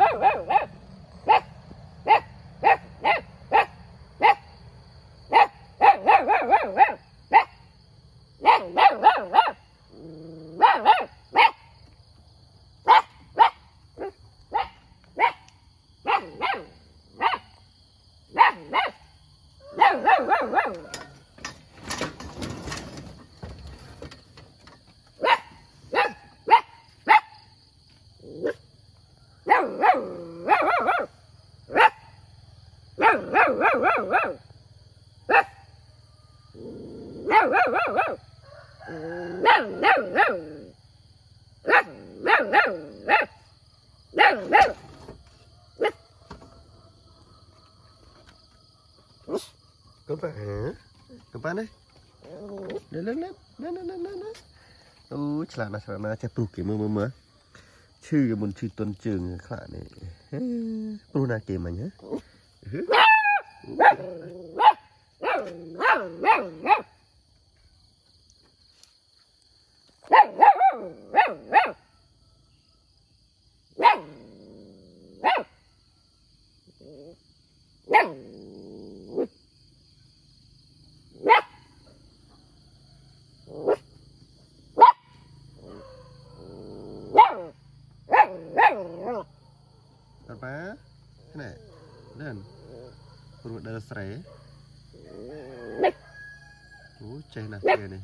Gambar Kumpa, kumpa ni. Dah, dah, dah, dah, dah, dah, dah. Oh, celana celana cepuk, mama mama. ชื่อมันชื่อต้นจึงขลานี่ปรูนาเกมมันฮะ តើប៉ានេះនេះព្រោះដើរស្រែអូចេះណាស់គេនេះ